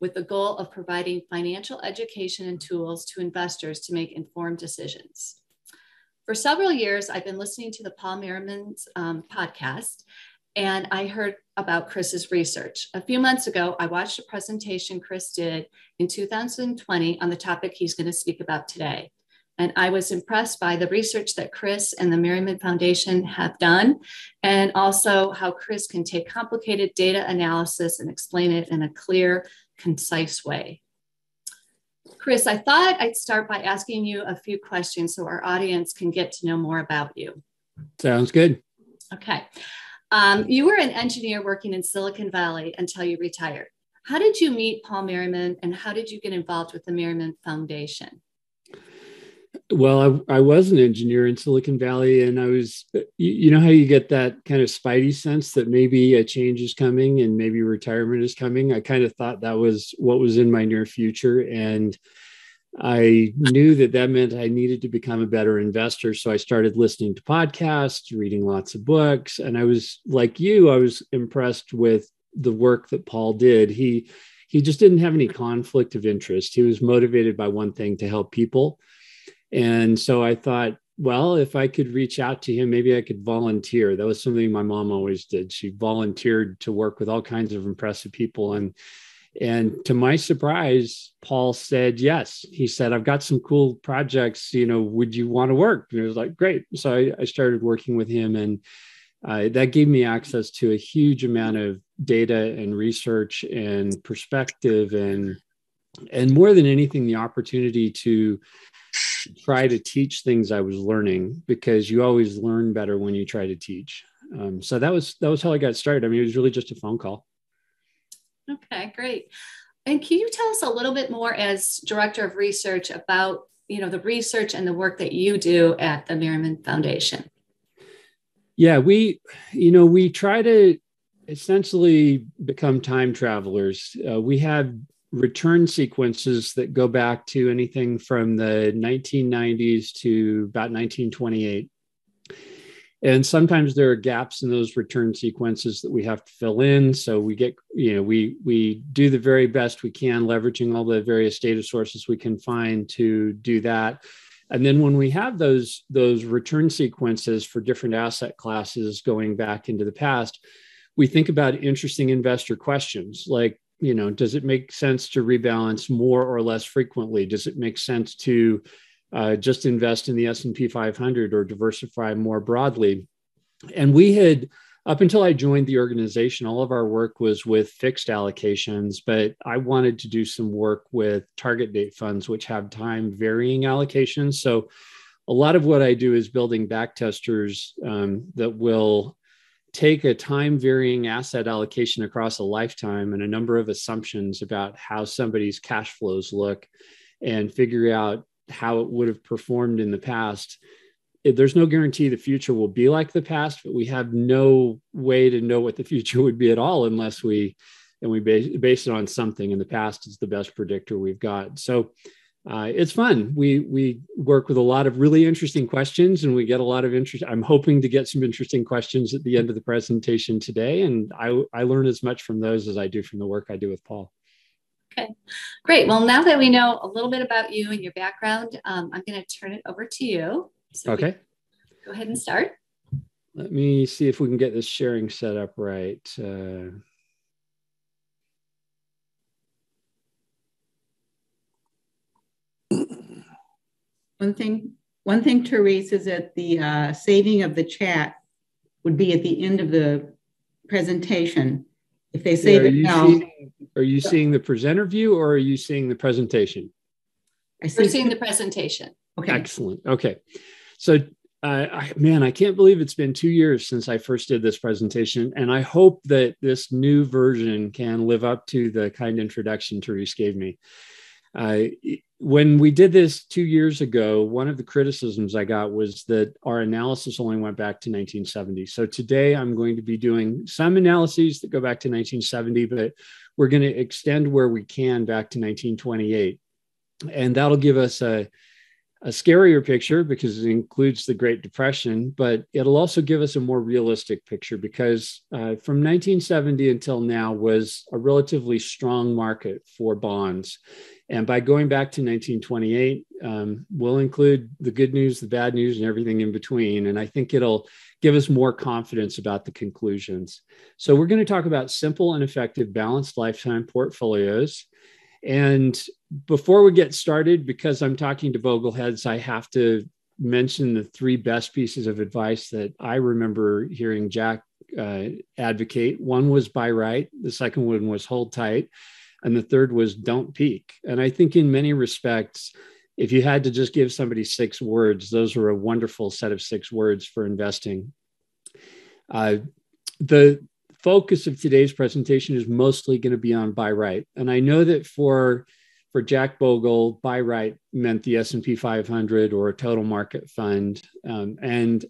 With the goal of providing financial education and tools to investors to make informed decisions. For several years, I've been listening to the Paul Merriman's um, podcast, and I heard about Chris's research. A few months ago, I watched a presentation Chris did in 2020 on the topic he's going to speak about today. And I was impressed by the research that Chris and the Merriman Foundation have done, and also how Chris can take complicated data analysis and explain it in a clear, concise way. Chris, I thought I'd start by asking you a few questions so our audience can get to know more about you. Sounds good. Okay. Um, you were an engineer working in Silicon Valley until you retired. How did you meet Paul Merriman and how did you get involved with the Merriman Foundation? Well, I, I, was an engineer in Silicon Valley, and I was, uh, you, you, know, how you get that kind of spidey sense that maybe a change is coming and maybe retirement is coming. I kind of thought that was what was in my near future. And I knew that that meant I needed to become a better investor. So I started listening to podcasts, reading lots of books. And I was like you, I was impressed with the work that Paul did. He, he just didn't have any conflict of interest. He was motivated by one thing to help people and so I thought, well, if I could reach out to him, maybe I could volunteer. That was something my mom always did. She volunteered to work with all kinds of impressive people. And and to my surprise, Paul said yes. He said, I've got some cool projects. You know, would you want to work? And it was like, great. So I, I started working with him and uh, that gave me access to a huge amount of data and research and perspective and and more than anything the opportunity to try to teach things I was learning because you always learn better when you try to teach. Um, so that was that was how I got started. I mean, it was really just a phone call. Okay, great. And can you tell us a little bit more as director of research about you know the research and the work that you do at the Merriman Foundation? Yeah, we you know we try to essentially become time travelers. Uh, we have return sequences that go back to anything from the 1990s to about 1928. And sometimes there are gaps in those return sequences that we have to fill in. So we get, you know, we we do the very best we can, leveraging all the various data sources we can find to do that. And then when we have those those return sequences for different asset classes going back into the past, we think about interesting investor questions like you know does it make sense to rebalance more or less frequently? Does it make sense to uh, just invest in the s&p 500 or diversify more broadly? And we had up until i joined the organization all of our work was with fixed allocations but i wanted to do some work with target date funds which have time varying allocations. So a lot of what i do is building back testers um, that will take a time varying asset allocation across a lifetime and a number of assumptions about how somebody's cash flows look and figure out how it would have performed in the past there's no guarantee the future will be like the past but we have no way to know what the future would be at all unless we and we base, base it on something in the past is the best predictor we've got. So uh, it's fun. We we work with a lot of really interesting questions, and we get a lot of interest. I'm hoping to get some interesting questions at the end of the presentation today, and I I learn as much from those as I do from the work I do with Paul. Okay, great. Well, now that we know a little bit about you and your background, um, I'm going to turn it over to you. So okay. Go ahead and start. Let me see if we can get this sharing set up right. Uh, One thing, one thing, Therese, is that the uh, saving of the chat would be at the end of the presentation. If they save yeah, it now. Seeing, are you seeing the presenter view or are you seeing the presentation? I see. We're seeing the presentation. Okay. Excellent. Okay. So uh, I, man, I can't believe it's been two years since I first did this presentation, and I hope that this new version can live up to the kind introduction Therese gave me. When we did this two years ago, one of the criticisms I got was that our analysis only went back to 1970. So today I'm going to be doing some analyses that go back to 1970, but we're going to extend where we can back to 1928. And that'll give us a, a scarier picture because it includes the Great Depression, but it'll also give us a more realistic picture because uh, from 1970 until now was a relatively strong market for bonds. And by going back to 1928, um, we'll include the good news, the bad news, and everything in between. And I think it'll give us more confidence about the conclusions. So, we're going to talk about simple and effective balanced lifetime portfolios. And before we get started, because I'm talking to Bogleheads, I have to mention the three best pieces of advice that I remember hearing Jack uh, advocate. One was buy right, the second one was hold tight, and the third was don't peek. And I think in many respects, if you had to just give somebody six words, those are a wonderful set of six words for investing. Uh, the focus of today's presentation is mostly going to be on buy right, and I know that for for Jack Bogle, buy right meant the S&P 500 or a total market fund. Um, and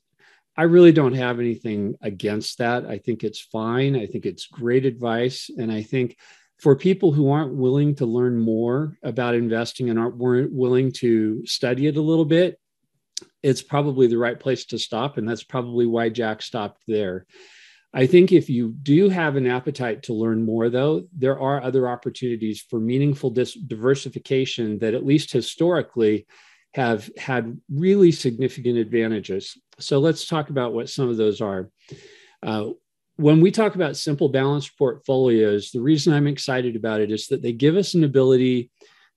I really don't have anything against that. I think it's fine. I think it's great advice. And I think for people who aren't willing to learn more about investing and aren't willing to study it a little bit, it's probably the right place to stop. And that's probably why Jack stopped there. I think if you do have an appetite to learn more, though, there are other opportunities for meaningful dis- diversification that, at least historically, have had really significant advantages. So let's talk about what some of those are. Uh, when we talk about simple balanced portfolios, the reason I'm excited about it is that they give us an ability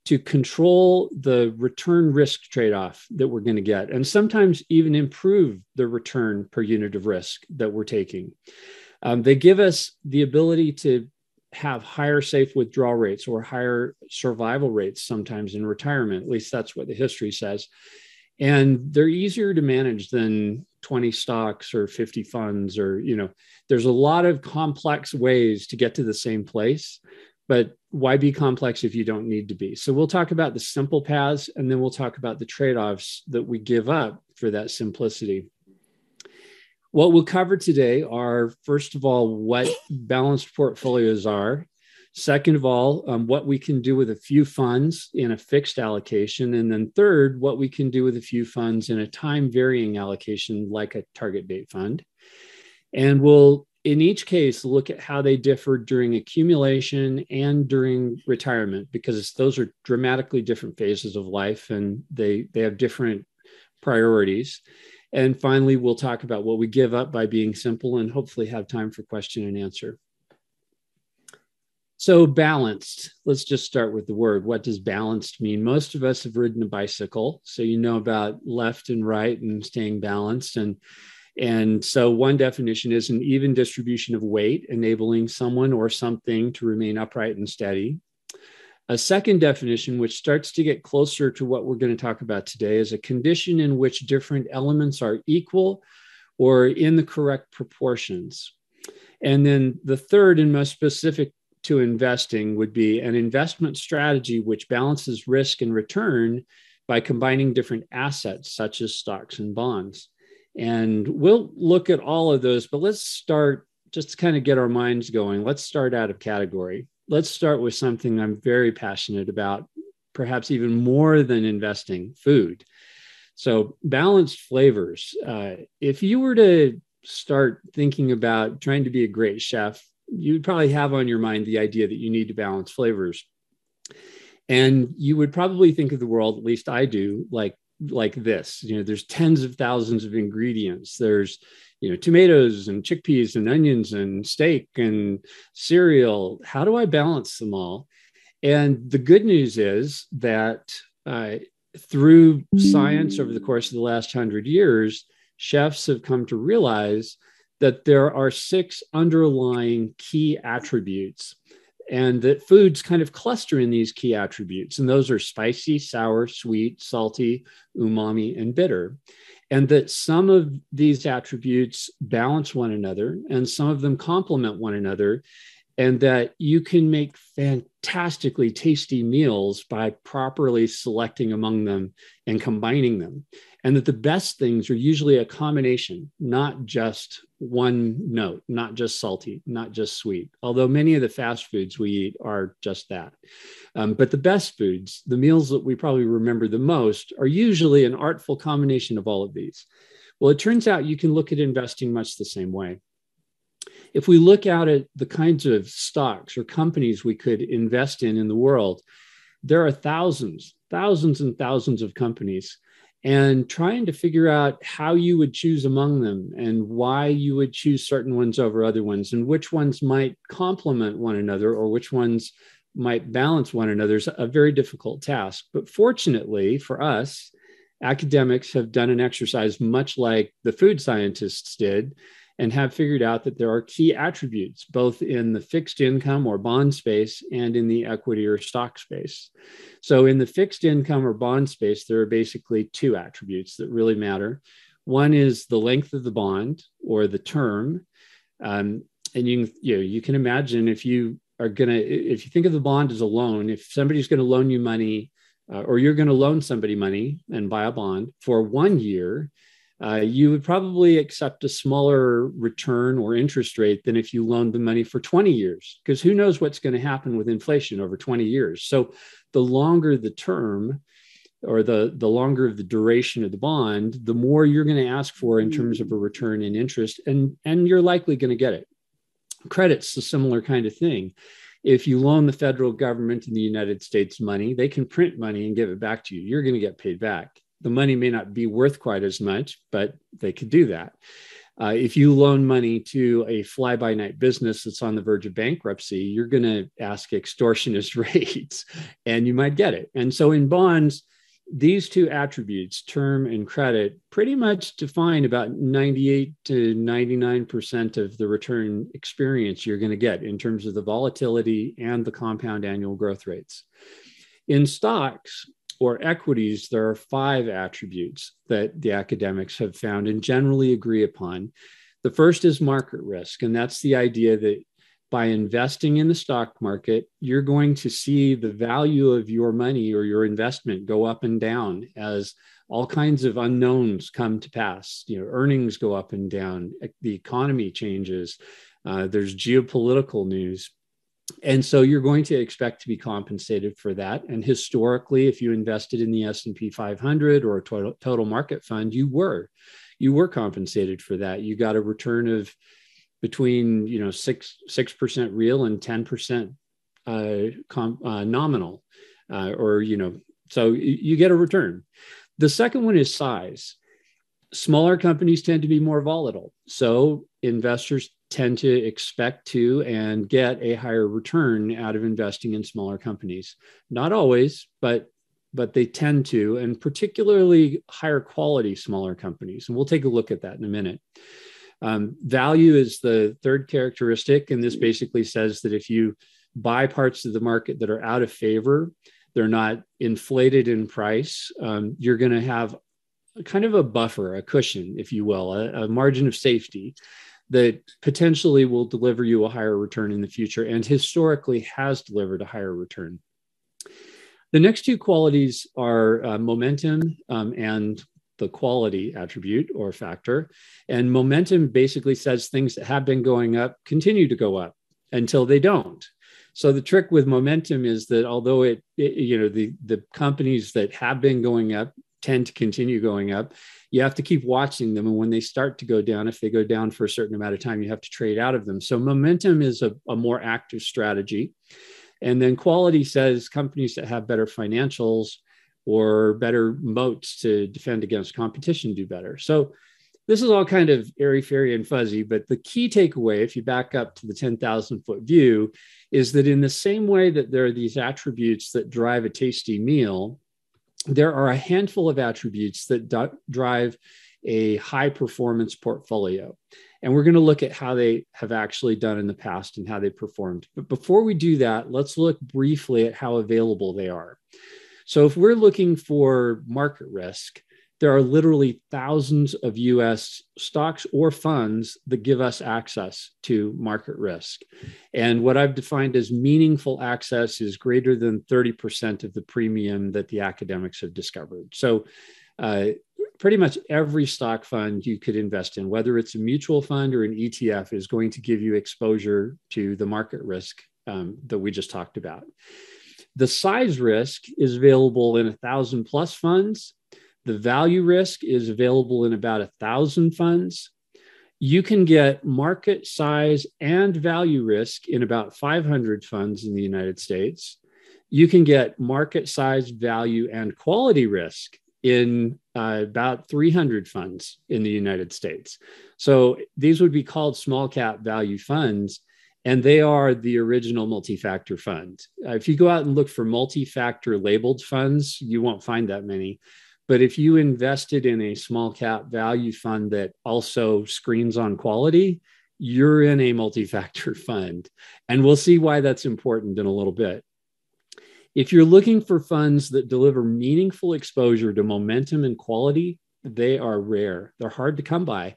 to control the return risk trade off that we're going to get, and sometimes even improve the return per unit of risk that we're taking. Um, they give us the ability to have higher safe withdrawal rates or higher survival rates sometimes in retirement. At least that's what the history says. And they're easier to manage than 20 stocks or 50 funds, or, you know, there's a lot of complex ways to get to the same place but why be complex if you don't need to be? So we'll talk about the simple paths and then we'll talk about the trade offs that we give up for that simplicity. What we'll cover today are, first of all, what balanced portfolios are. Second of all, um, what we can do with a few funds in a fixed allocation. And then third, what we can do with a few funds in a time varying allocation, like a target date fund. And we'll in each case, look at how they differ during accumulation and during retirement, because those are dramatically different phases of life and they, they have different priorities. And finally, we'll talk about what we give up by being simple and hopefully have time for question and answer. So, balanced, let's just start with the word. What does balanced mean? Most of us have ridden a bicycle, so you know about left and right and staying balanced. And and so, one definition is an even distribution of weight, enabling someone or something to remain upright and steady. A second definition, which starts to get closer to what we're going to talk about today, is a condition in which different elements are equal or in the correct proportions. And then the third and most specific to investing would be an investment strategy which balances risk and return by combining different assets, such as stocks and bonds. And we'll look at all of those, but let's start just to kind of get our minds going. Let's start out of category. Let's start with something I'm very passionate about, perhaps even more than investing food. So, balanced flavors. Uh, if you were to start thinking about trying to be a great chef, you'd probably have on your mind the idea that you need to balance flavors. And you would probably think of the world, at least I do, like like this. You know there's tens of thousands of ingredients. There's you know tomatoes and chickpeas and onions and steak and cereal. How do i balance them all? And the good news is that uh, through science over the course of the last hundred years chefs have come to realize that there are six underlying key attributes and that foods kind of cluster in these key attributes. And those are spicy, sour, sweet, salty, umami, and bitter. And that some of these attributes balance one another and some of them complement one another. And that you can make fantastically tasty meals by properly selecting among them and combining them. And that the best things are usually a combination, not just one note, not just salty, not just sweet. Although many of the fast foods we eat are just that. Um, but the best foods, the meals that we probably remember the most, are usually an artful combination of all of these. Well, it turns out you can look at investing much the same way if we look out at the kinds of stocks or companies we could invest in in the world, there are thousands, thousands and thousands of companies. And trying to figure out how you would choose among them and why you would choose certain ones over other ones and which ones might complement one another or which ones might balance one another is a very difficult task. But fortunately for us, academics have done an exercise much like the food scientists did and have figured out that there are key attributes both in the fixed income or bond space and in the equity or stock space. So, in the fixed income or bond space, there are basically two attributes that really matter. One is the length of the bond or the term. Um, and you, you, know, you can imagine if you are going to, if you think of the bond as a loan, if somebody's going to loan you money uh, or you're going to loan somebody money and buy a bond for one year, uh, you would probably accept a smaller return or interest rate than if you loaned the money for 20 years, because who knows what's going to happen with inflation over 20 years. So the longer the term, or the, the longer the duration of the bond, the more you're going to ask for in terms of a return in interest, and, and you're likely going to get it. Credit's a similar kind of thing. If you loan the federal government in the United States money, they can print money and give it back to you. You're going to get paid back the money may not be worth quite as much, but they could do that. Uh, if you loan money to a fly by night business that's on the verge of bankruptcy, you're going to ask extortionist rates and you might get it. And so in bonds, these two attributes, term and credit, pretty much define about 98 to 99% of the return experience you're going to get in terms of the volatility and the compound annual growth rates. In stocks, or equities, there are five attributes that the academics have found and generally agree upon. The first is market risk, and that's the idea that by investing in the stock market, you're going to see the value of your money or your investment go up and down as all kinds of unknowns come to pass. You know, earnings go up and down, the economy changes, uh, there's geopolitical news and so you're going to expect to be compensated for that. And historically if you invested in the s&p 500 or a total, total market fund you were you were compensated for that. You got a return of between you know 6 6% real and 10% uh, com, uh, nominal uh, or you know so you get a return. The second one is size. Smaller companies tend to be more volatile. So investors tend to expect to and get a higher return out of investing in smaller companies. Not always, but but they tend to, and particularly higher quality smaller companies. And we'll take a look at that in a minute. Um, value is the third characteristic, and this basically says that if you buy parts of the market that are out of favor, they're not inflated in price, um, you're going to have kind of a buffer, a cushion, if you will, a, a margin of safety that potentially will deliver you a higher return in the future and historically has delivered a higher return. The next two qualities are uh, momentum um, and the quality attribute or factor. And momentum basically says things that have been going up continue to go up until they don't. So the trick with momentum is that although it, it you know, the, the companies that have been going up tend to continue going up, you have to keep watching them. And when they start to go down, if they go down for a certain amount of time, you have to trade out of them. So momentum is a, a more active strategy. And then quality says companies that have better financials or better moats to defend against competition do better. So this is all kind of airy fairy and fuzzy, but the key takeaway, if you back up to the 10,000 foot view, is that in the same way that there are these attributes that drive a tasty meal, there are a handful of attributes that drive a high performance portfolio. And we're going to look at how they have actually done in the past and how they performed. But before we do that, let's look briefly at how available they are. So, if we're looking for market risk, there are literally thousands of US stocks or funds that give us access to market risk. And what I've defined as meaningful access is greater than 30% of the premium that the academics have discovered. So, uh, pretty much every stock fund you could invest in, whether it's a mutual fund or an ETF, is going to give you exposure to the market risk um, that we just talked about. The size risk is available in a thousand plus funds the value risk is available in about a thousand funds. You can get market size and value risk in about 500 funds in the United States. You can get market size, value, and quality risk in uh, about 300 funds in the United States. So these would be called small cap value funds, and they are the original multi factor fund. Uh, if you go out and look for multi factor labeled funds, you won't find that many. But if you invested in a small cap value fund that also screens on quality, you're in a multi factor fund. And we'll see why that's important in a little bit. If you're looking for funds that deliver meaningful exposure to momentum and quality, they are rare. They're hard to come by.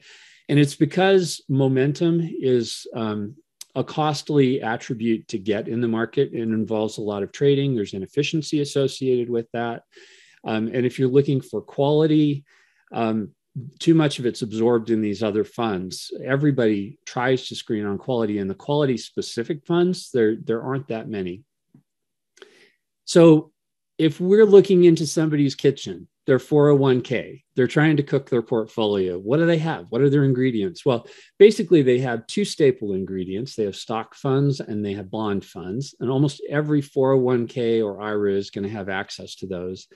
And it's because momentum is um, a costly attribute to get in the market and involves a lot of trading. There's inefficiency associated with that. Um, and if you're looking for quality, um, too much of it's absorbed in these other funds. Everybody tries to screen on quality, and the quality specific funds, there, there aren't that many. So if we're looking into somebody's kitchen, their 401k, they're trying to cook their portfolio. What do they have? What are their ingredients? Well, basically, they have two staple ingredients they have stock funds and they have bond funds. And almost every 401k or IRA is going to have access to those.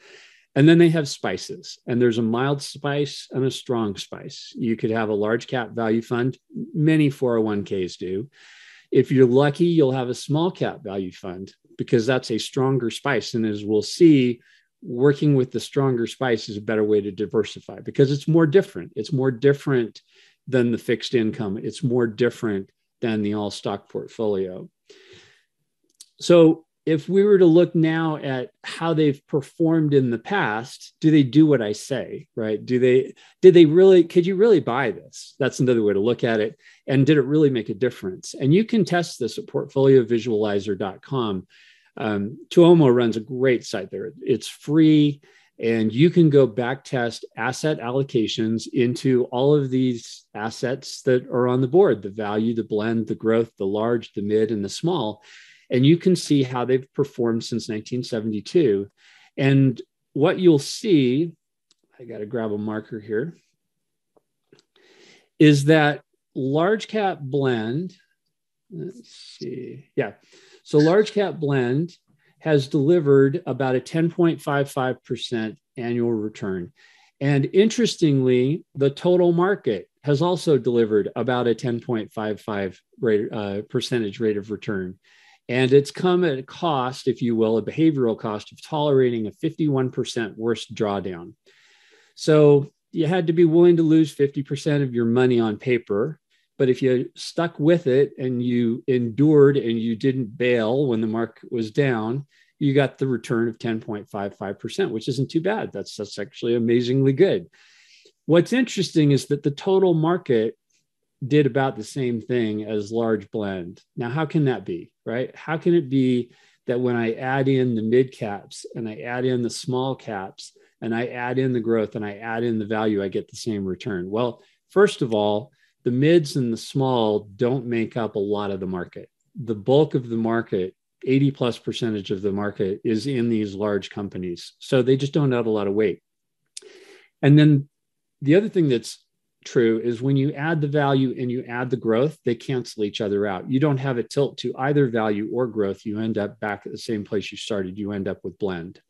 And then they have spices, and there's a mild spice and a strong spice. You could have a large cap value fund, many 401ks do. If you're lucky, you'll have a small cap value fund because that's a stronger spice. And as we'll see, working with the stronger spice is a better way to diversify because it's more different. It's more different than the fixed income, it's more different than the all stock portfolio. So if we were to look now at how they've performed in the past do they do what i say right? Do they did they really could you really buy this? That's another way to look at it. And did it really make a difference? And you can test this at portfoliovisualizer.com um, tuomo runs a great site there. It's free and you can go back test asset allocations into all of these assets that are on the board the value the blend the growth the large the mid and the small and you can see how they've performed since 1972. And what you'll see, I got to grab a marker here, is that large cap blend. Let's see. Yeah. So large cap blend has delivered about a 10.55% annual return. And interestingly, the total market has also delivered about a 10.55 rate, uh, percentage rate of return. And it's come at a cost, if you will, a behavioral cost of tolerating a 51% worst drawdown. So you had to be willing to lose 50% of your money on paper. But if you stuck with it and you endured and you didn't bail when the market was down, you got the return of 10.55%, which isn't too bad. That's, that's actually amazingly good. What's interesting is that the total market did about the same thing as large blend. Now, how can that be, right? How can it be that when I add in the mid caps and I add in the small caps and I add in the growth and I add in the value, I get the same return? Well, first of all, the mids and the small don't make up a lot of the market. The bulk of the market, 80 plus percentage of the market, is in these large companies. So they just don't add a lot of weight. And then the other thing that's true is when you add the value and you add the growth, they cancel each other out. You don't have a tilt to either value or growth. You end up back at the same place you started. You end up with blend.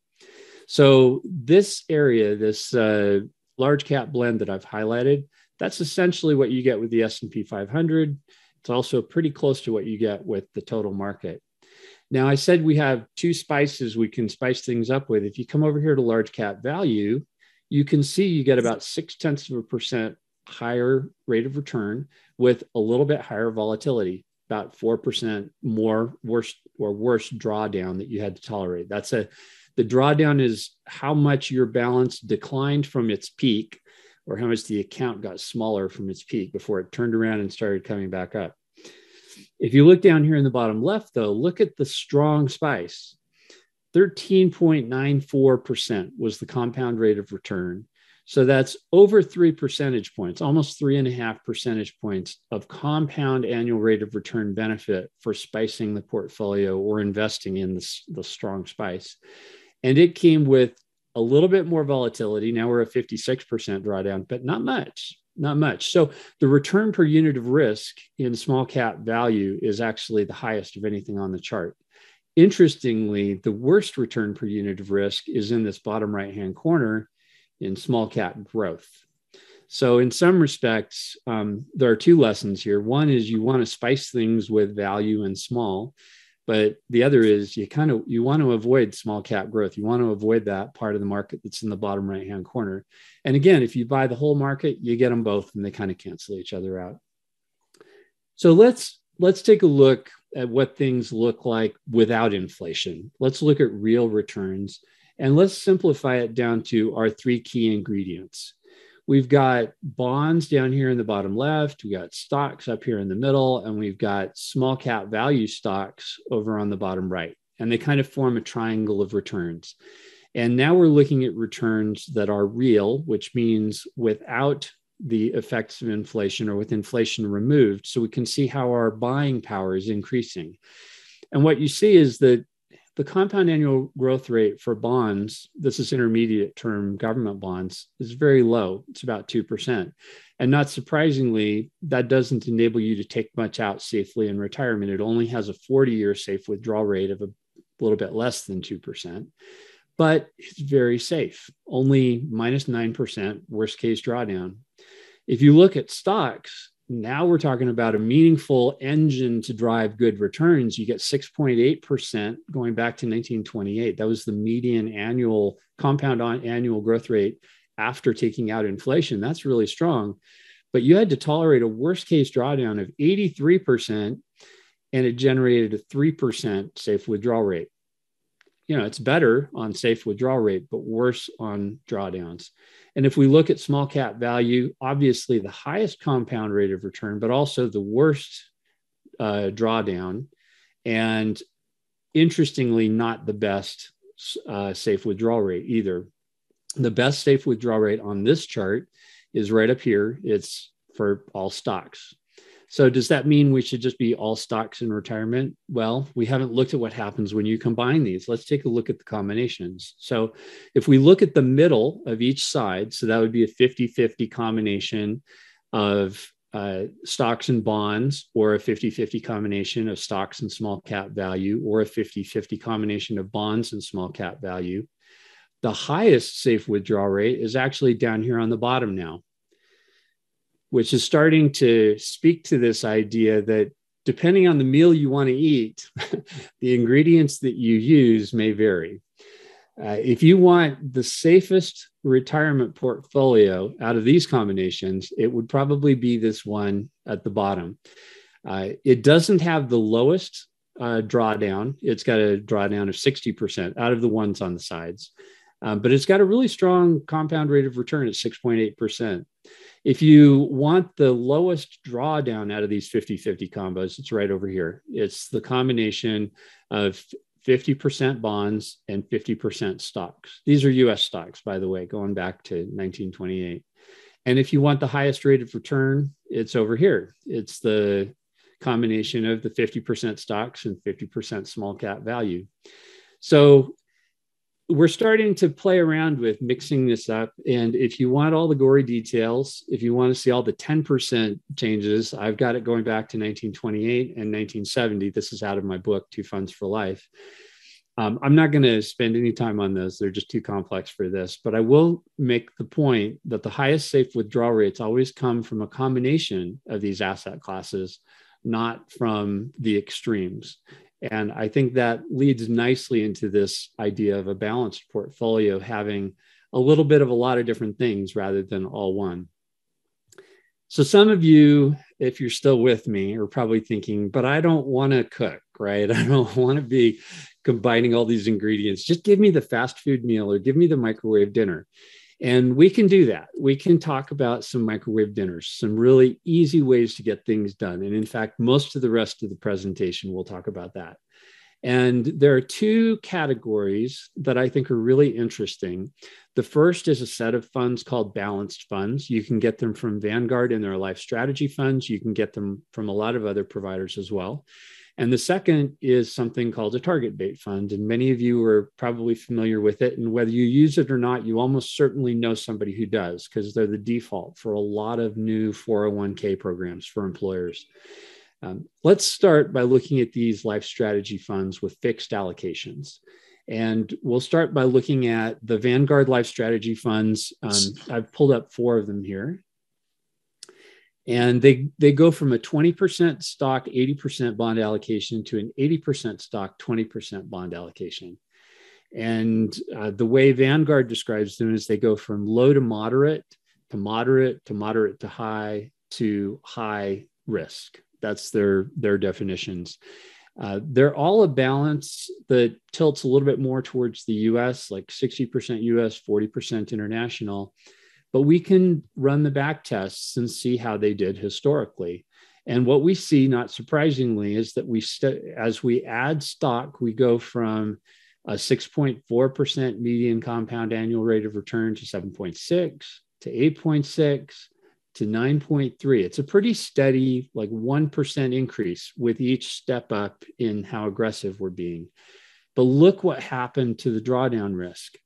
So this area, this uh, large cap blend that I've highlighted, that's essentially what you get with the S&P 500. It's also pretty close to what you get with the total market. Now, I said we have two spices we can spice things up with. If you come over here to large cap value, you can see you get about six tenths of a percent higher rate of return with a little bit higher volatility, about 4% more worse or worse drawdown that you had to tolerate. That's a The drawdown is how much your balance declined from its peak or how much the account got smaller from its peak before it turned around and started coming back up. If you look down here in the bottom left, though, look at the strong spice. 13.94% was the compound rate of return. So that's over three percentage points, almost three and a half percentage points of compound annual rate of return benefit for spicing the portfolio or investing in the, the strong spice. And it came with a little bit more volatility. Now we're at 56% drawdown, but not much, not much. So the return per unit of risk in small cap value is actually the highest of anything on the chart. Interestingly, the worst return per unit of risk is in this bottom right hand corner in small cap growth. So, in some respects, um, there are two lessons here. One is you want to spice things with value and small, but the other is you kind of you want to avoid small cap growth. You want to avoid that part of the market that's in the bottom right hand corner. And again, if you buy the whole market, you get them both, and they kind of cancel each other out. So let's let's take a look at what things look like without inflation. Let's look at real returns and let's simplify it down to our three key ingredients. We've got bonds down here in the bottom left, we got stocks up here in the middle, and we've got small cap value stocks over on the bottom right. And they kind of form a triangle of returns. And now we're looking at returns that are real, which means without the effects of inflation or with inflation removed. So we can see how our buying power is increasing. And what you see is that the compound annual growth rate for bonds, this is intermediate term government bonds, is very low. It's about 2%. And not surprisingly, that doesn't enable you to take much out safely in retirement. It only has a 40 year safe withdrawal rate of a little bit less than 2%, but it's very safe, only minus 9%, worst case drawdown. If you look at stocks, now we're talking about a meaningful engine to drive good returns. You get 6.8% going back to 1928. That was the median annual compound on annual growth rate after taking out inflation. That's really strong. But you had to tolerate a worst case drawdown of 83%, and it generated a 3% safe withdrawal rate. You know, it's better on safe withdrawal rate, but worse on drawdowns. And if we look at small cap value, obviously the highest compound rate of return, but also the worst uh, drawdown. And interestingly, not the best uh, safe withdrawal rate either. The best safe withdrawal rate on this chart is right up here. It's for all stocks. So does that mean we should just be all stocks in retirement? Well, we haven't looked at what happens when you combine these. Let's take a look at the combinations. So if we look at the middle of each side, so that would be a 50-50 combination of uh, stocks and bonds, or a 50 50 combination of stocks and small cap value, or a 50 50 combination of bonds and small cap value. The highest safe withdrawal rate is actually down here on the bottom now which is starting to speak to this idea that depending on the meal you want to eat, the ingredients that you use may vary. Uh, if you want the safest retirement portfolio out of these combinations, it would probably be this one at the bottom. Uh, it doesn't have the lowest uh, drawdown. It's got a drawdown of 60% out of the ones on the sides, um, but it's got a really strong compound rate of return at 6.8%. If you want the lowest drawdown out of these 50 50 combos, it's right over here. It's the combination of 50% bonds and 50% stocks. These are US stocks, by the way, going back to 1928. And if you want the highest rate of return, it's over here. It's the combination of the 50% stocks and 50% small cap value. So we're starting to play around with mixing this up. And if you want all the gory details, if you want to see all the 10% changes, I've got it going back to 1928 and 1970. This is out of my book, Two Funds for Life. Um, I'm not going to spend any time on those. They're just too complex for this. But I will make the point that the highest safe withdrawal rates always come from a combination of these asset classes, not from the extremes. And I think that leads nicely into this idea of a balanced portfolio having a little bit of a lot of different things rather than all one. So, some of you, if you're still with me, are probably thinking, but I don't want to cook, right? I don't want to be combining all these ingredients. Just give me the fast food meal or give me the microwave dinner. And we can do that. We can talk about some microwave dinners, some really easy ways to get things done. And in fact, most of the rest of the presentation, we'll talk about that. And there are two categories that I think are really interesting. The first is a set of funds called balanced funds. You can get them from Vanguard in their life strategy funds. You can get them from a lot of other providers as well. And the second is something called a target date fund. And many of you are probably familiar with it. And whether you use it or not, you almost certainly know somebody who does because they're the default for a lot of new 401k programs for employers. Um, let's start by looking at these life strategy funds with fixed allocations. And we'll start by looking at the Vanguard Life Strategy funds. Um, I've pulled up four of them here and they they go from a 20% stock 80% bond allocation to an 80% stock 20% bond allocation. And uh, the way vanguard describes them is they go from low to moderate to moderate to moderate to high to high risk. That's their their definitions. Uh, they're all a balance that tilts a little bit more towards the us like 60% us 40% international but we can run the back tests and see how they did historically. And what we see, not surprisingly, is that we st- as we add stock, we go from a 6.4% median compound annual rate of return to 7.6 to 8.6 to 9.3. It's a pretty steady, like 1% increase with each step up in how aggressive we're being. But look what happened to the drawdown risk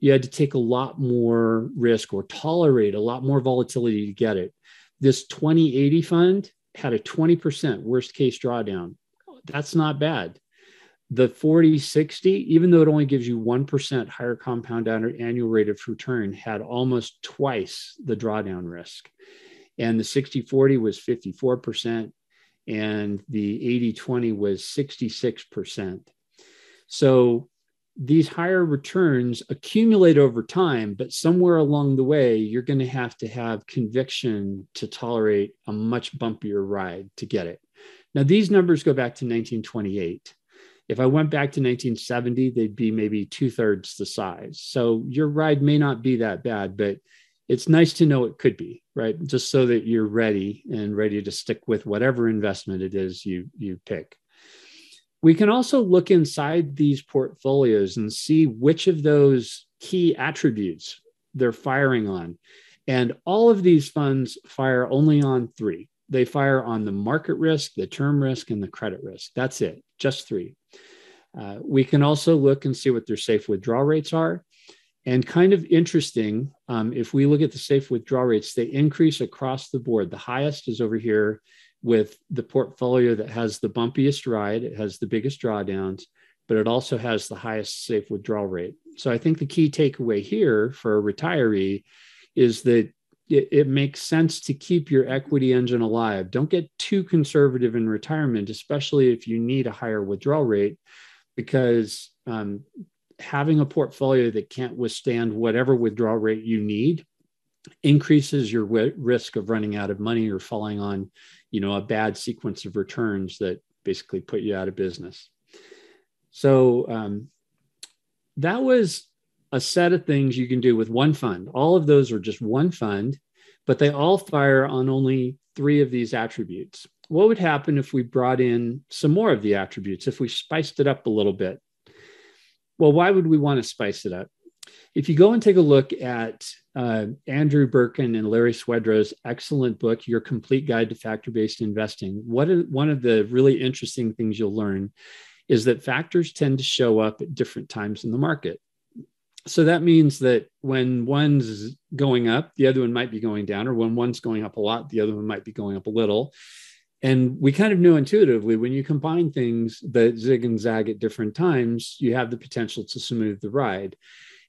you had to take a lot more risk or tolerate a lot more volatility to get it. This 2080 fund had a 20% worst case drawdown. That's not bad. The 4060, even though it only gives you 1% higher compound annual rate of return, had almost twice the drawdown risk. And the 6040 was 54%, and the 8020 was 66%. So these higher returns accumulate over time, but somewhere along the way, you're going to have to have conviction to tolerate a much bumpier ride to get it. Now, these numbers go back to 1928. If I went back to 1970, they'd be maybe two thirds the size. So your ride may not be that bad, but it's nice to know it could be, right? Just so that you're ready and ready to stick with whatever investment it is you, you pick. We can also look inside these portfolios and see which of those key attributes they're firing on. And all of these funds fire only on three. They fire on the market risk, the term risk, and the credit risk. That's it, just three. Uh, we can also look and see what their safe withdrawal rates are. And kind of interesting, um, if we look at the safe withdrawal rates, they increase across the board. The highest is over here with the portfolio that has the bumpiest ride, it has the biggest drawdowns, but it also has the highest safe withdrawal rate. So I think the key takeaway here for a retiree is that it, it, makes sense to keep your equity engine alive. Don't get too conservative in retirement, especially if you need a higher withdrawal rate, because um, having a portfolio that can't withstand whatever withdrawal rate you need increases your w- risk of running out of money or falling on you know a bad sequence of returns that basically put you out of business. So um, that was a set of things you can do with one fund. All of those are just one fund but they all fire on only three of these attributes. What would happen if we brought in some more of the attributes if we spiced it up a little bit? Well why would we want to spice it up if you go and take a look at uh, Andrew Berkin and Larry Swedroe's excellent book, Your Complete Guide to Factor Based Investing, what is, one of the really interesting things you'll learn is that factors tend to show up at different times in the market. So that means that when one's going up, the other one might be going down, or when one's going up a lot, the other one might be going up a little. And we kind of knew intuitively when you combine things that zig and zag at different times, you have the potential to smooth the ride.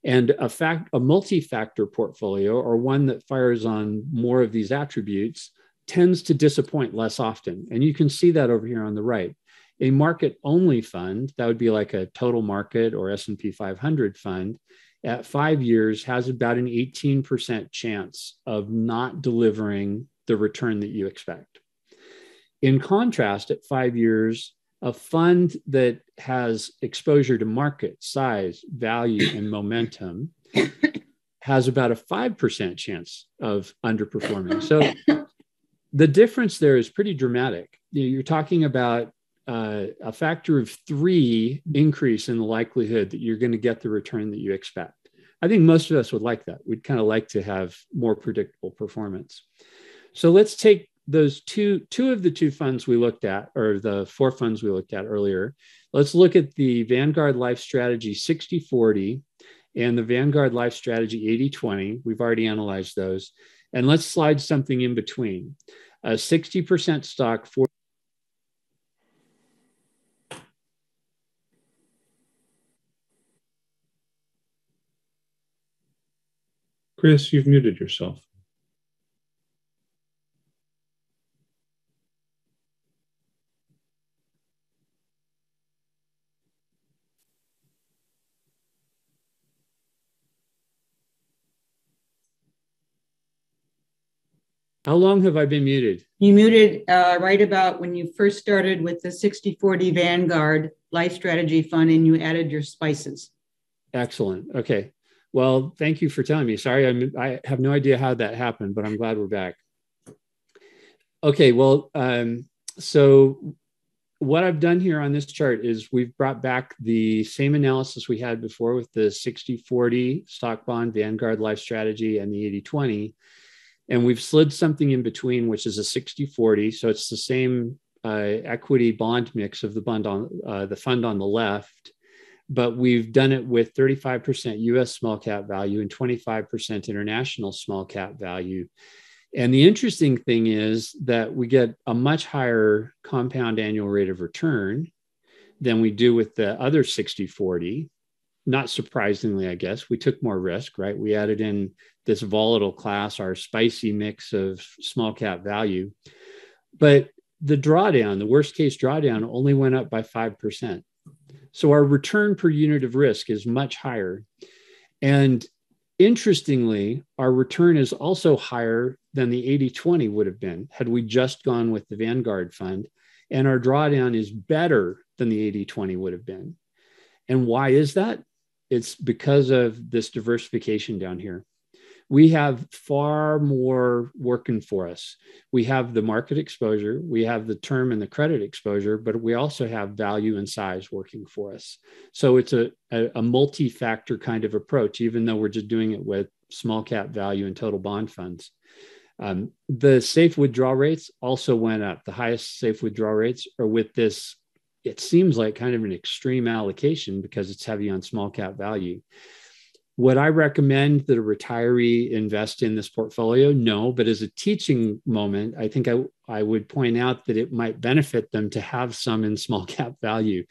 And a fact, a multi-factor portfolio or one that fires on more of these attributes tends to disappoint less often. And you can see that over here on the right. A market only fund, that would be like a total market or S&P 500 fund, at five years has about an 18% chance of not delivering the return that you expect. In contrast, at five years, A fund that has exposure to market size, value, and momentum has about a 5% chance of underperforming. So the difference there is pretty dramatic. You're talking about uh, a factor of three increase in the likelihood that you're going to get the return that you expect. I think most of us would like that. We'd kind of like to have more predictable performance. So let's take those two two of the two funds we looked at or the four funds we looked at earlier let's look at the vanguard life strategy 6040 and the vanguard life strategy 8020 we've already analyzed those. And let's slide something in between. A 60% stock for Chris, you've muted yourself. How long have I been muted? You muted uh, right about when you first started with the 6040 Vanguard Life Strategy Fund and you added your spices. Excellent. Okay. Well, thank you for telling me. Sorry, I'm, I have no idea how that happened, but I'm glad we're back. Okay. Well, um, so what I've done here on this chart is we've brought back the same analysis we had before with the 60 40 stock bond Vanguard Life Strategy and the 80 20 and we've slid something in between, which is a 60 40. So it's the same uh, equity bond mix of the bond on uh, the fund on the left, but we've done it with 35% US small cap value and 25% international small cap value. And the interesting thing is that we get a much higher compound annual rate of return than we do with the other 60 40 not surprisingly, I guess, we took more risk, right? We added in this volatile class, our spicy mix of small cap value. But the drawdown, the worst case drawdown, only went up by 5%. So our return per unit of risk is much higher. And interestingly, our return is also higher than the 80 20 would have been had we just gone with the Vanguard fund. And our drawdown is better than the 80 20 would have been. And why is that? It's because of this diversification down here. We have far more working for us. We have the market exposure, we have the term and the credit exposure, but we also have value and size working for us. So it's a, a, a multi factor kind of approach, even though we're just doing it with small cap value and total bond funds. Um, the safe withdrawal rates also went up. The highest safe withdrawal rates are with this it seems like kind of an extreme allocation because it's heavy on small cap value. Would I recommend that a retiree invest in this portfolio? No, but as a teaching moment, I think I, I would point out that it might benefit them to have some in small cap value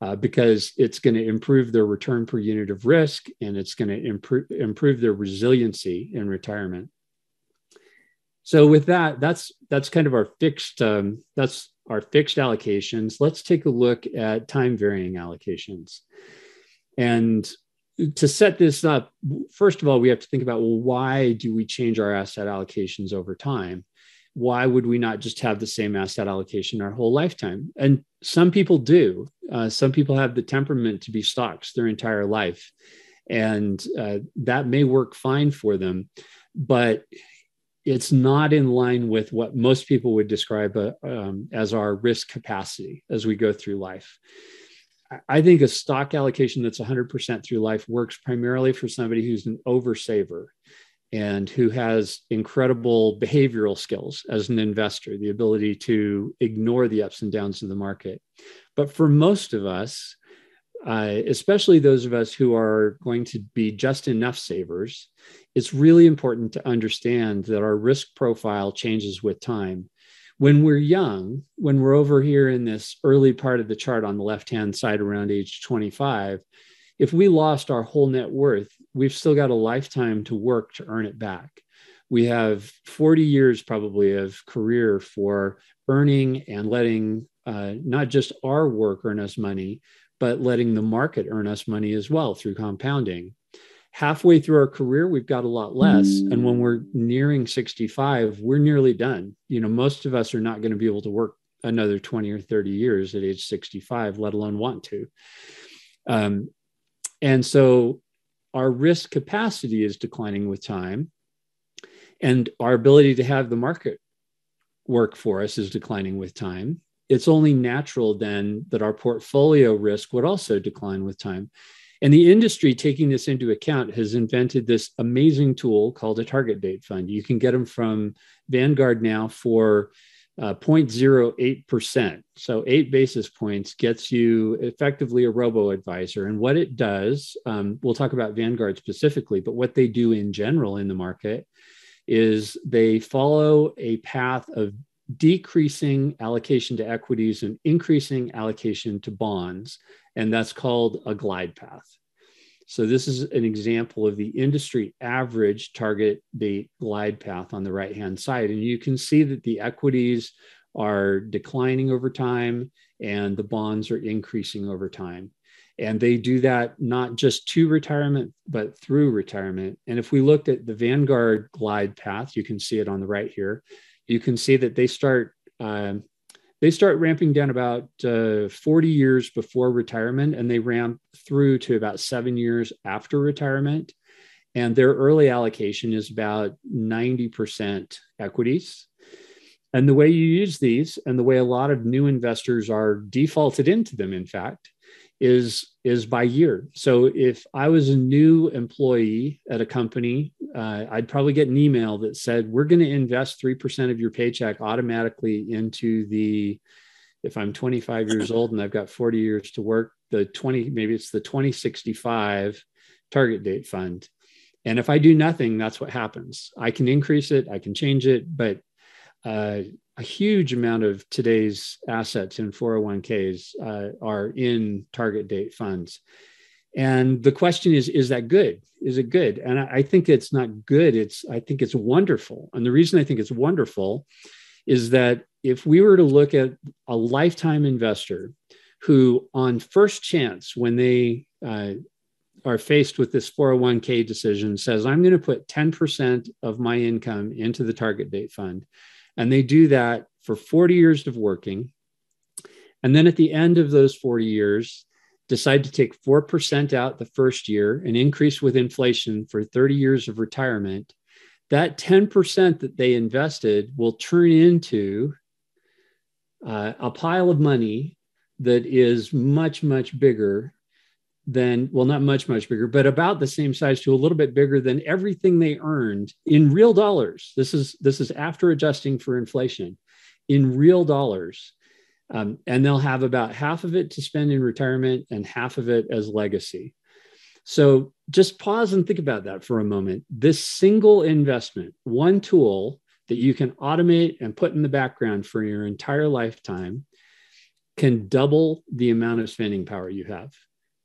uh, because it's going to improve their return per unit of risk and it's going to improve, improve their resiliency in retirement. So with that, that's that's kind of our fixed um, that's our fixed allocations. Let's take a look at time varying allocations. And to set this up, first of all, we have to think about well, why do we change our asset allocations over time? Why would we not just have the same asset allocation our whole lifetime? And some people do. Uh, some people have the temperament to be stocks their entire life. And uh, that may work fine for them. But it's not in line with what most people would describe uh, um, as our risk capacity as we go through life. I think a stock allocation that's 100% through life works primarily for somebody who's an oversaver and who has incredible behavioral skills as an investor, the ability to ignore the ups and downs of the market. But for most of us, uh, especially those of us who are going to be just enough savers, it's really important to understand that our risk profile changes with time. When we're young, when we're over here in this early part of the chart on the left hand side around age 25, if we lost our whole net worth, we've still got a lifetime to work to earn it back. We have 40 years probably of career for earning and letting uh, not just our work earn us money, but letting the market earn us money as well through compounding halfway through our career we've got a lot less and when we're nearing 65 we're nearly done you know most of us are not going to be able to work another 20 or 30 years at age 65, let alone want to. Um, and so our risk capacity is declining with time, and our ability to have the market work for us is declining with time. It's only natural then that our portfolio risk would also decline with time. And the industry, taking this into account, has invented this amazing tool called a target date fund. You can get them from Vanguard now for uh, 0.08%. So, eight basis points gets you effectively a robo advisor. And what it does, um, we'll talk about Vanguard specifically, but what they do in general in the market is they follow a path of decreasing allocation to equities and increasing allocation to bonds. And that's called a glide path. So this is an example of the industry average target date glide path on the right hand side. And you can see that the equities are declining over time and the bonds are increasing over time. And they do that not just to retirement, but through retirement. And if we looked at the Vanguard glide path, you can see it on the right here. You can see that they start um, they start ramping down about uh, 40 years before retirement and they ramp through to about seven years after retirement. And their early allocation is about 90% equities. And the way you use these, and the way a lot of new investors are defaulted into them, in fact, is is by year. So if I was a new employee at a company, uh, I'd probably get an email that said, "We're going to invest three percent of your paycheck automatically into the." If I'm 25 years old and I've got 40 years to work, the 20 maybe it's the 2065 target date fund. And if I do nothing, that's what happens. I can increase it, I can change it, but uh, a huge amount of today's assets in 401ks uh, are in target date funds. And the question is, is that good? Is it good? And I, I think it's not good. It's, I think it's wonderful. And the reason I think it's wonderful is that if we were to look at a lifetime investor who, on first chance, when they uh, are faced with this 401k decision, says, I'm going to put 10% of my income into the target date fund and they do that for 40 years of working. And then at the end of those 40 years, decide to take 4% out the first year and increase with inflation for 30 years of retirement. That 10% that they invested will turn into uh, a pile of money that is much, much bigger than well not much much bigger but about the same size to a little bit bigger than everything they earned in real dollars. This is this is after adjusting for inflation in real dollars. Um, and they'll have about half of it to spend in retirement and half of it as legacy. So just pause and think about that for a moment. This single investment one tool that you can automate and put in the background for your entire lifetime can double the amount of spending power you have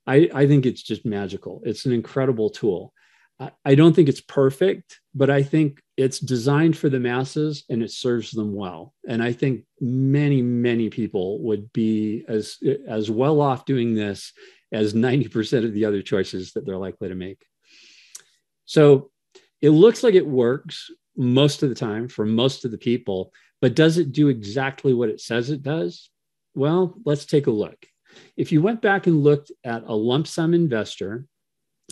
I, I think it's just magical. It's an incredible tool. I, I don't think it's perfect, but I think it's designed for the masses and it serves them well. And I think many, many people would be as as well off doing this as 90% of the other choices that they're likely to make. So it looks like it works most of the time for most of the people, but does it do exactly what it says it does? Well, let's take a look. If you went back and looked at a lump sum investor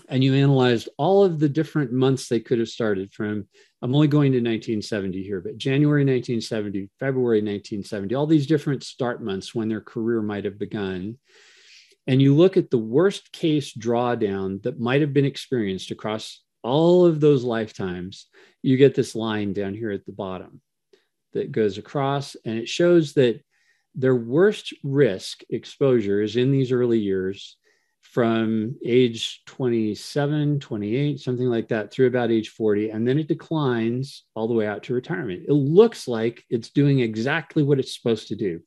and you analyzed all of the different months they could have started from, I'm only going to 1970 here, but January 1970, February 1970, all these different start months when their career might have begun. And you look at the worst case drawdown that might have been experienced across all of those lifetimes, you get this line down here at the bottom that goes across and it shows that their worst risk exposure is in these early years from age 27, 28, something like that, through about age 40. And then it declines all the way out to retirement. It looks like it's doing exactly what it's supposed to do,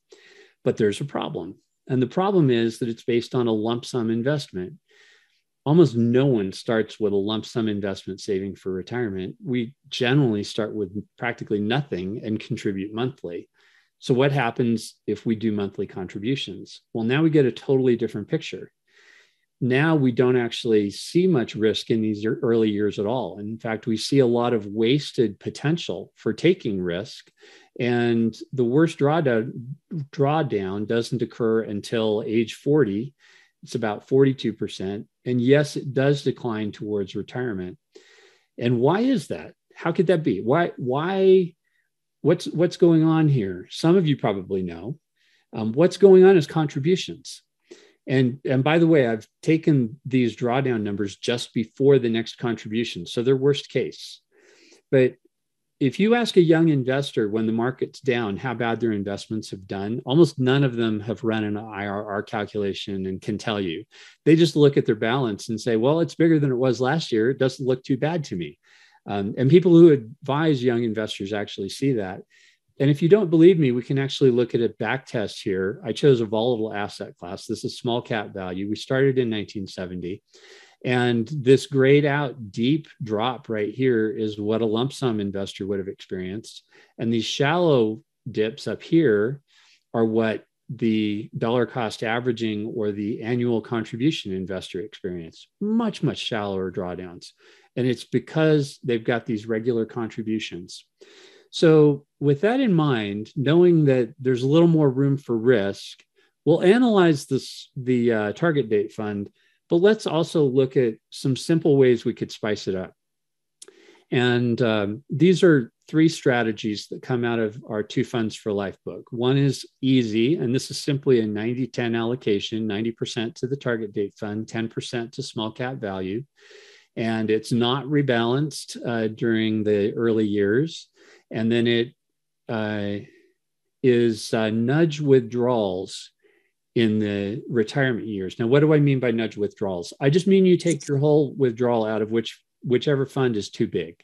but there's a problem. And the problem is that it's based on a lump sum investment. Almost no one starts with a lump sum investment saving for retirement. We generally start with practically nothing and contribute monthly. So, what happens if we do monthly contributions? Well, now we get a totally different picture. now we don't actually see much risk in these early years at all. In fact, we see a lot of wasted potential for taking risk. And the worst drawdown, doesn't occur until age 40. It's about 42%. And yes, it does decline towards retirement. And why is that? How could that be? Why, why, what's, what's going on here? Some of you probably know. Um, what's going on is contributions and, and by the way, I've taken these drawdown numbers just before the next contribution. So they're worst case. But if you ask a young investor when the market's down how bad their investments have done, almost none of them have run an IRR calculation and can tell you. They just look at their balance and say, well, it's bigger than it was last year. It doesn't look too bad to me. Um, and people who advise young investors actually see that. And if you don't believe me, we can actually look at a back test here. I chose a volatile asset class. This is small cap value. We started in 1970. And this grayed out deep drop right here is what a lump sum investor would have experienced. And these shallow dips up here are what the dollar cost averaging or the annual contribution investor experience, Much, much shallower drawdowns. And it's because they've got these regular contributions. So, with that in mind, knowing that there's a little more room for risk, we'll analyze this the uh, target date fund, but let's also look at some simple ways we could spice it up. And um, these are three strategies that come out of our two funds for life book. One is easy, and this is simply a 90 10 allocation 90% to the target date fund, 10% to small cap value. And it's not rebalanced uh, during the early years and then it uh, is uh, nudge withdrawals in the retirement years. Now, what do I mean by nudge withdrawals? I just mean you take your whole withdrawal out of which whichever fund is too big.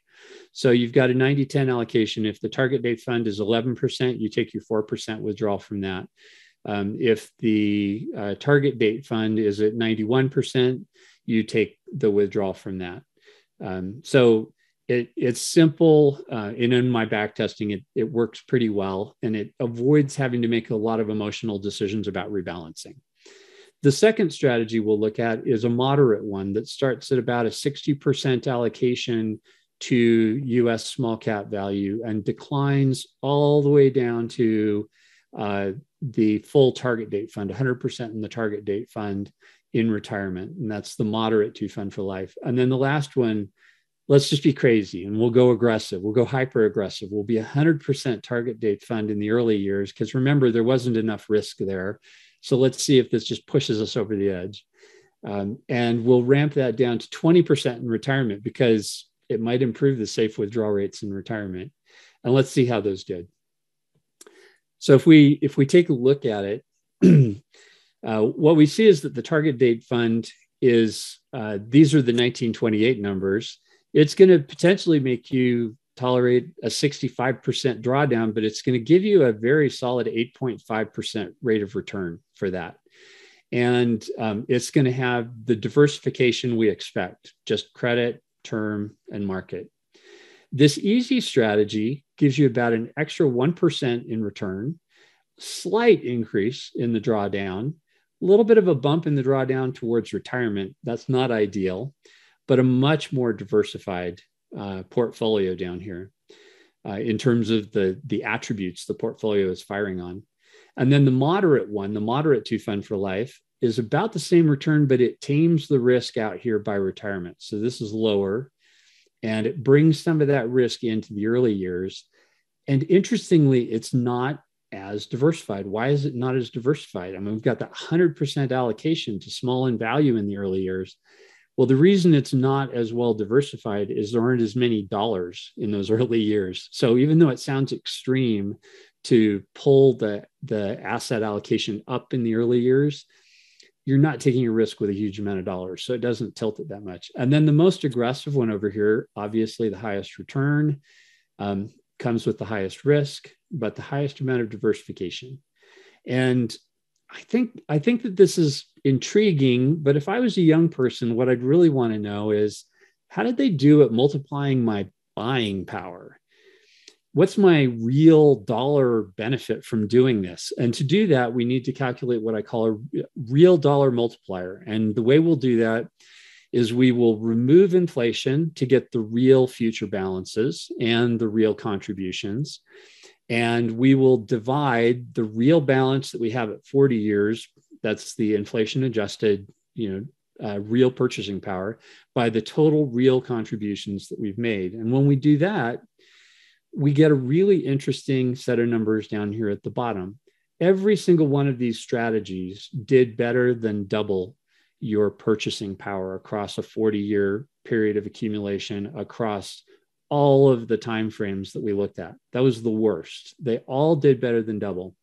So you've got a 90 10 allocation. If the target date fund is 11%, you take your 4% withdrawal from that. Um, if the uh, target date fund is at 91%, you take the withdrawal from that. Um, so it, it's simple uh, and in my back testing it, it works pretty well and it avoids having to make a lot of emotional decisions about rebalancing the second strategy we'll look at is a moderate one that starts at about a 60% allocation to us small cap value and declines all the way down to uh, the full target date fund 100% in the target date fund in retirement and that's the moderate two fund for life and then the last one let's just be crazy and we'll go aggressive. We'll go hyper aggressive. We'll be 100% target date fund in the early years because remember, there wasn't enough risk there. So let's see if this just pushes us over the edge. Um, and we'll ramp that down to 20% in retirement because it might improve the safe withdrawal rates in retirement. And let's see how those did. So if we if we take a look at it, uh, what we see is that the target date fund is uh, these are the 1928 numbers it's going to potentially make you tolerate a 65% drawdown, but it's going to give you a very solid 8.5% rate of return for that. And um, it's going to have the diversification we expect just credit, term, and market. This easy strategy gives you about an extra 1% in return, slight increase in the drawdown, little bit of a bump in the drawdown towards retirement. That's not ideal but a much more diversified uh, portfolio down here uh, in terms of the, the attributes the portfolio is firing on. And then the moderate one, the moderate two fund for life, is about the same return, but it tames the risk out here by retirement. So this is lower and it brings some of that risk into the early years. And interestingly, it's not as diversified. Why is it not as diversified? I mean, we've got that 100% allocation to small in value in the early years. Well, the reason it's not as well diversified is there aren't as many dollars in those early years. So even though it sounds extreme to pull the, the asset allocation up in the early years, you're not taking a risk with a huge amount of dollars. So it doesn't tilt it that much. And then the most aggressive one over here, obviously the highest return um, comes with the highest risk, but the highest amount of diversification. And I think I think that this is intriguing, but if I was a young person, what I'd really want to know is how did they do at multiplying my buying power? what's my real dollar benefit from doing this? And to do that, we need to calculate what I call a real dollar multiplier. And the way we'll do that is we will remove inflation to get the real future balances and the real contributions. And we will divide the real balance that we have at 40 years, that's the inflation adjusted, you know, uh, real purchasing power by the total real contributions that we've made. And when we do that, we get a really interesting set of numbers down here at the bottom. Every single one of these strategies did better than double your purchasing power across a 40 year period of accumulation across all of the time frames that we looked at. That was the worst. They all did better than double.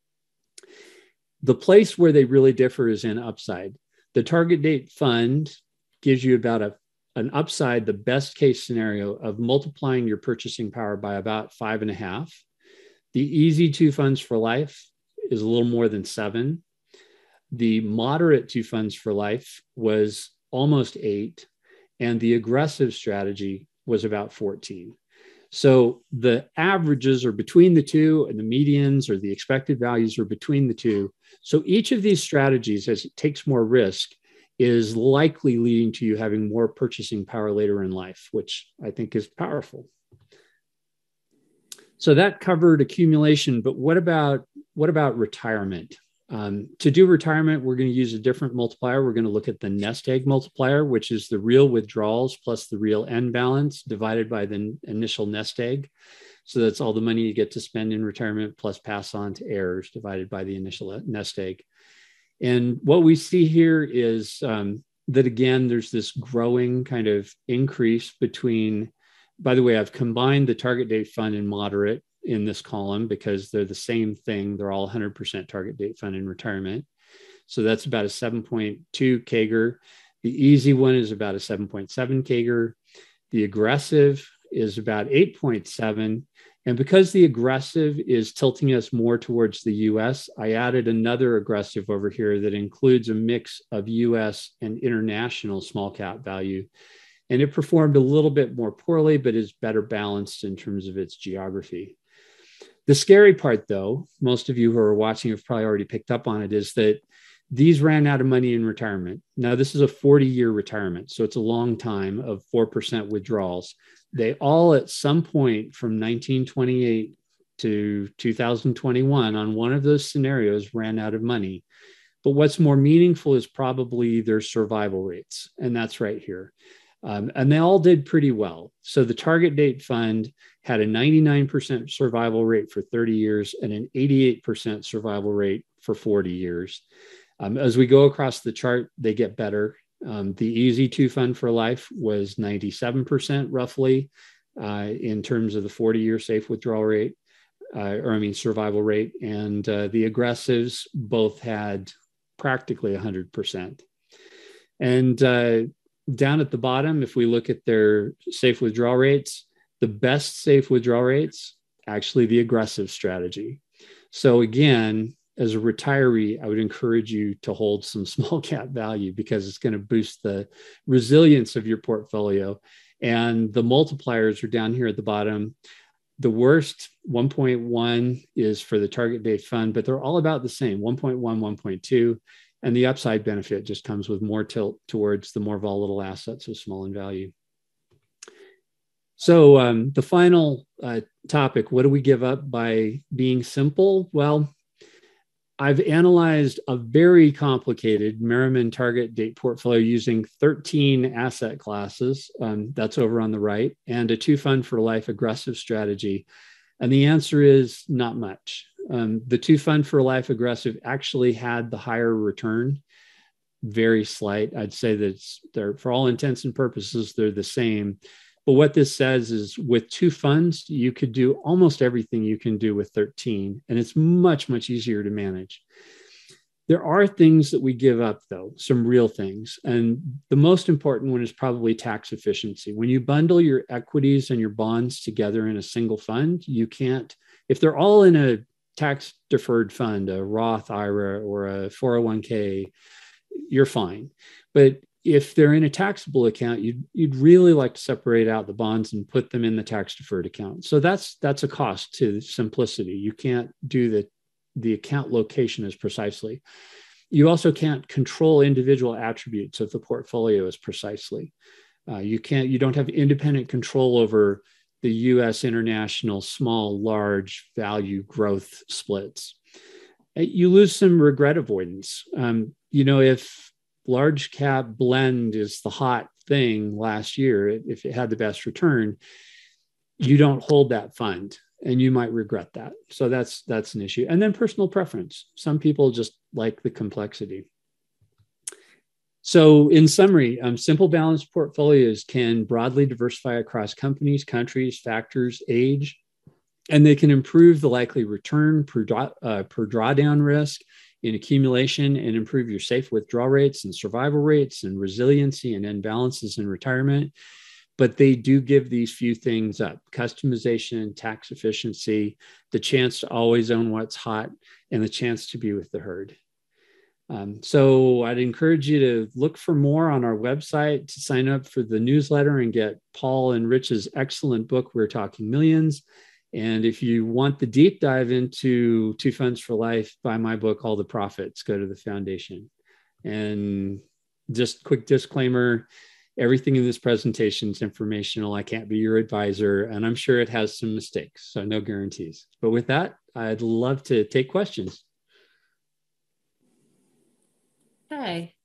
The place where they really differ is in upside. The target date fund gives you about a an upside, the best case scenario of multiplying your purchasing power by about five and a half. The easy two funds for life is a little more than seven. The moderate two funds for life was almost eight. And the aggressive strategy was about 14. So the averages are between the two, and the medians or the expected values are between the two. So each of these strategies, as it takes more risk, is likely leading to you having more purchasing power later in life, which I think is powerful. So that covered accumulation, but what about what about retirement? Um, to do retirement, we're going to use a different multiplier. We're going to look at the nest egg multiplier, which is the real withdrawals plus the real end balance divided by the initial nest egg. So that's all the money you get to spend in retirement plus pass on to heirs divided by the initial nest egg. And what we see here is um, that again, there's this growing kind of increase between, by the way, I've combined the target date fund and moderate in this column because they're the same thing. They're all 100% target date fund in retirement. So that's about a 7.2 CAGR. The easy one is about a 7.7 CAGR. The aggressive is about 8.7. And because the aggressive is tilting us more towards the US, I added another aggressive over here that includes a mix of US and international small cap value. And it performed a little bit more poorly, but is better balanced in terms of its geography. The scary part, though, most of you who are watching have probably already picked up on it, is that these ran out of money in retirement. Now, this is a 40 year retirement, so it's a long time of 4% withdrawals they all at some point from 1928 to 2021 on one of those scenarios ran out of money. But what's more meaningful is probably their survival rates. And that's right here. Um, and they all did pretty well. So the target date fund had a 99% survival rate for 30 years and an 88% survival rate for 40 years. Um, as we go across the chart, they get better. Um, the easy two fund for life was 97% roughly uh, in terms of the 40 year safe withdrawal rate, uh, or I mean, survival rate. And uh, the aggressives both had practically 100%. And uh, down at the bottom, if we look at their safe withdrawal rates, the best safe withdrawal rates, actually the aggressive strategy. So again, as a retiree, I would encourage you to hold some small cap value because it's going to boost the resilience of your portfolio. And the multipliers are down here at the bottom. The worst 1.1 is for the target date fund, but they're all about the same 1.1, 1.2. And the upside benefit just comes with more tilt towards the more volatile assets of small in value. So, um, the final uh, topic what do we give up by being simple? Well, I've analyzed a very complicated Merriman target date portfolio using 13 asset classes. Um, that's over on the right, and a two fund for life aggressive strategy. And the answer is not much. Um, the two fund for life aggressive actually had the higher return, very slight. I'd say that they're, for all intents and purposes, they're the same. But what this says is with two funds, you could do almost everything you can do with 13, and it's much, much easier to manage. There are things that we give up, though, some real things. And the most important one is probably tax efficiency. When you bundle your equities and your bonds together in a single fund, you can't, if they're all in a tax deferred fund, a Roth IRA or a 401k, you're fine. But if they're in a taxable account, you'd, you'd really like to separate out the bonds and put them in the tax deferred account. So that's that's a cost to simplicity. You can't do the the account location as precisely. You also can't control individual attributes of the portfolio as precisely. Uh, you can't. You don't have independent control over the U.S. international small, large value growth splits. Uh, you lose some regret avoidance. Um, you know, if large cap blend is the hot thing last year, if it had the best return, you don't hold that fund and you might regret that. So that's that's an issue. And then personal preference. Some people just like the complexity. So, in summary, um, simple balanced portfolios can broadly diversify across companies, countries, factors, age, and they can improve the likely return per, uh, per drawdown risk in accumulation and improve your safe withdrawal rates and survival rates and resiliency and imbalances in retirement. But they do give these few things up customization, tax efficiency, the chance to always own what's hot, and the chance to be with the herd. Um, so I'd encourage you to look for more on our website to sign up for the newsletter and get Paul and Rich's excellent book, We're Talking Millions and if you want the deep dive into Two Funds for Life, buy my book, All the Profits, go to the foundation. And just quick disclaimer everything in this presentation is informational. I can't be your advisor, and I'm sure it has some mistakes, so no guarantees. But with that, I'd love to take questions. Okay.